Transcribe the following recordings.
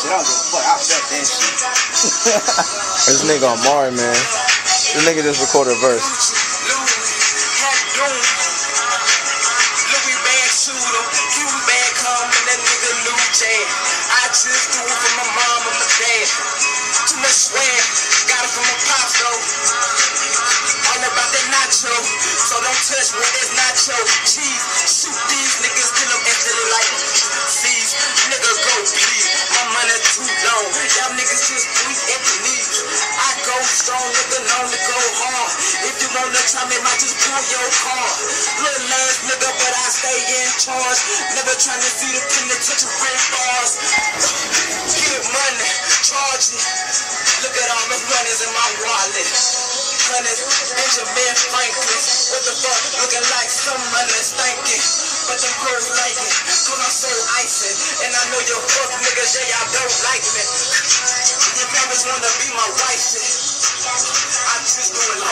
shit. I don't give a fuck. I bet that shit. This nigga Omari, man. This nigga just recorded a verse. I just do it for my mom and my dad. Too much swag, got it from my pops though. All about that nacho, so don't touch me, it's nacho. Cheese, strong, nigga, known to go hard. If you wanna try me, might just pull your car. Little ass nigga, but I stay in charge. Never trying to see the penitentiary bars. Get money, charge it. Look at all the runners in my wallet. Hunters, Benjamin Franklin. What the fuck? Looking like some money thinking. But them girls like it. Cause I'm so icy. And I know your fuck niggas, yeah, y'all don't like me. Your members wanna be my wife. I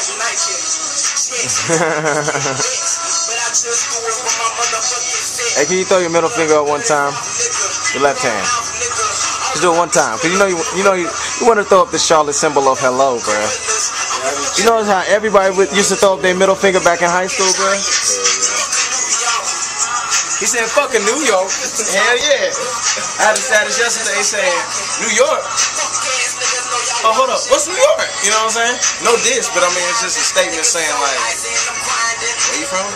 just do it like Nike. Chicks, but I just do it for my motherfucking set. Hey, can you throw your middle finger up one time? The left hand. Just do it one time. Cause you know you you know you, you want to throw up the Charlotte symbol of hello, bro. You know how everybody would, used to throw up their middle finger back in high school, bro? He said, fucking New York. Hell yeah. I had a status yesterday saying, New York? Oh, hold up. What's New York? You know what I'm saying? No diss, but I mean, it's just a statement saying, like, where you from?